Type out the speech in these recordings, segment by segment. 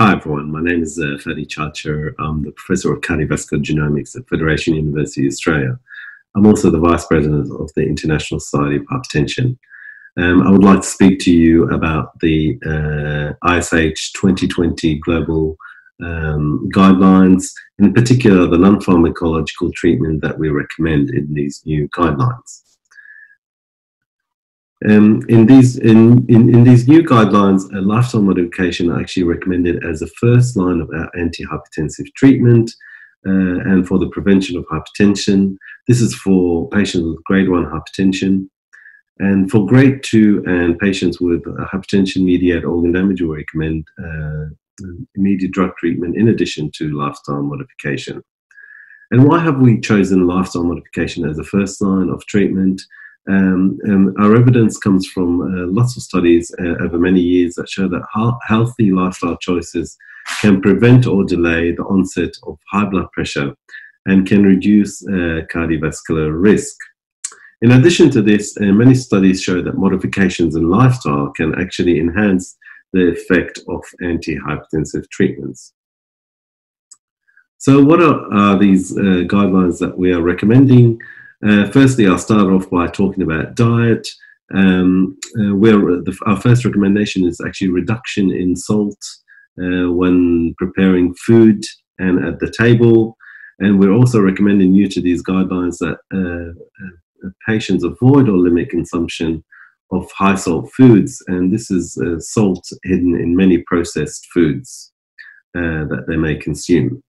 Hi, everyone. My name is uh, Fadi. I'm the Professor of Cardiovascular Genomics at Federation University Australia. I'm also the Vice President of the International Society of Hypertension. Um, I would like to speak to you about the uh, ISH 2020 Global um, Guidelines, in particular the non-pharmacological treatment that we recommend in these new guidelines. Um, in these in, in, in, these new guidelines, a lifestyle modification are actually recommended as a first line of our antihypertensive treatment uh, and for the prevention of hypertension. This is for patients with grade one hypertension. And for grade two and patients with hypertension mediated organ damage, we recommend uh, immediate drug treatment in addition to lifestyle modification. And why have we chosen lifestyle modification as a first line of treatment? Um, and our evidence comes from uh, lots of studies uh, over many years that show that healthy lifestyle choices can prevent or delay the onset of high blood pressure and can reduce uh, cardiovascular risk. In addition to this, uh, many studies show that modifications in lifestyle can actually enhance the effect of antihypertensive treatments. So, what are, are these uh, guidelines that we are recommending? Uh, firstly, I'll start off by talking about diet. Um, uh, where the, our first recommendation is actually reduction in salt uh, when preparing food and at the table. And we're also recommending you to these guidelines that uh, uh, patients avoid or limit consumption of high salt foods. And this is salt hidden in many processed foods that they may consume.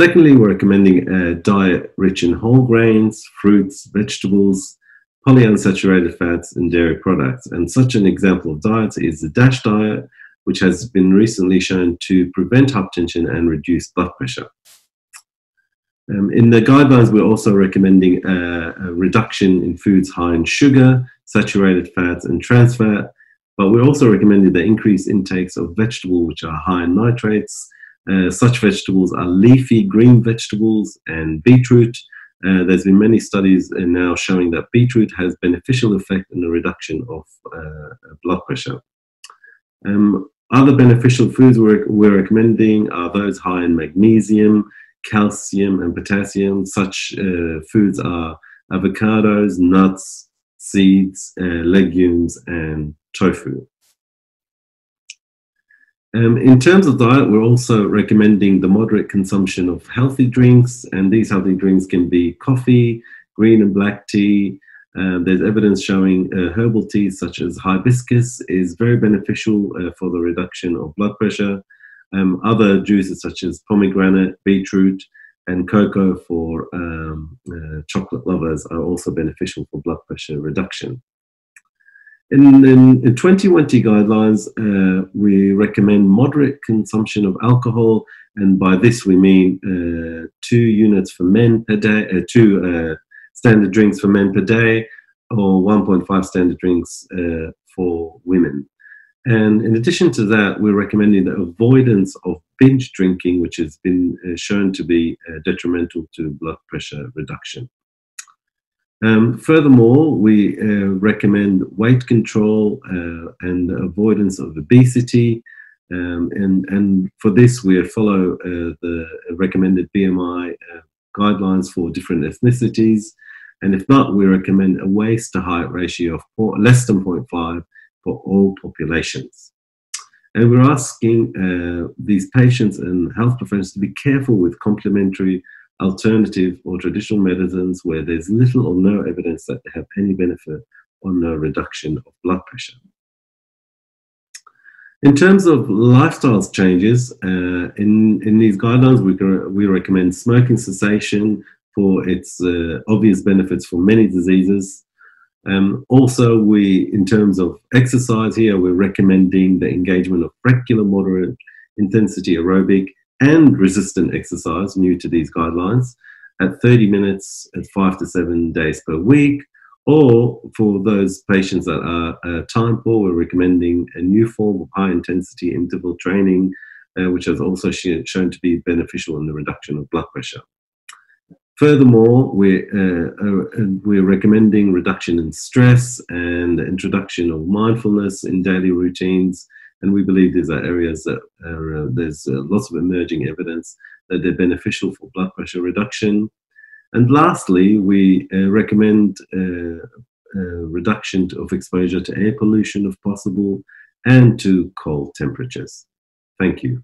Secondly, we're recommending a diet rich in whole grains, fruits, vegetables, polyunsaturated fats, and dairy products. And such an example of diet is the DASH diet, which has been recently shown to prevent hypertension and reduce blood pressure. Um, in the guidelines, we're also recommending a, a, reduction in foods high in sugar, saturated fats, and trans fat. But we're also recommending the increased intakes of vegetables, which are high in nitrates, uh, such vegetables are leafy green vegetables and beetroot. Uh, there's been many studies now showing that beetroot has beneficial effect in the reduction of uh, blood pressure. Um, other beneficial foods we're, we're, recommending are those high in magnesium, calcium, and potassium. Such uh, foods are avocados, nuts, seeds, uh, legumes, and tofu. Um, in terms of diet, we're also recommending the moderate consumption of healthy drinks, and these healthy drinks can be coffee, green and black tea. Uh, there's evidence showing uh, herbal teas such as hibiscus is very beneficial uh, for the reduction of blood pressure. Um, other juices such as pomegranate, beetroot, and cocoa for um, uh, chocolate lovers are also beneficial for blood pressure reduction. In, in, in 2020 guidelines, uh, we recommend moderate consumption of alcohol, and by this we mean uh, two units for men per day, uh, two uh, standard drinks for men per day, or 1.5 standard drinks uh, for women. And in addition to that, we're recommending the avoidance of binge drinking, which has been uh, shown to be detrimental to blood pressure reduction. Um, furthermore, we uh, recommend weight control uh, and avoidance of obesity. Um, and, and for this, we follow uh, the recommended BMI uh, guidelines for different ethnicities. And if not, we recommend a waist to height ratio of four, less than 0.5 for all populations. And we're asking uh, these patients and health professionals to be careful with complementary alternative or traditional medicines where there's little or no evidence that they have any benefit on the reduction of blood pressure. In terms of lifestyles changes, uh, in, in these guidelines, we, we recommend smoking cessation for its uh, obvious benefits for many diseases. Um, also, we, in terms of exercise here, we're recommending the engagement of regular moderate intensity aerobic and resistant exercise, new to these guidelines, at 30 minutes at five to seven days per week. Or for those patients that are uh, time poor, we're recommending a new form of high intensity interval training, uh, which has also sh- shown to be beneficial in the reduction of blood pressure. Furthermore, we're, uh, uh we're recommending reduction in stress and the introduction of mindfulness in daily routines And we believe these are areas that are, uh, there's uh, lots of emerging evidence that they're beneficial for blood pressure reduction. And lastly, we uh, recommend uh, reduction of exposure to air pollution if possible and to cold temperatures. Thank you.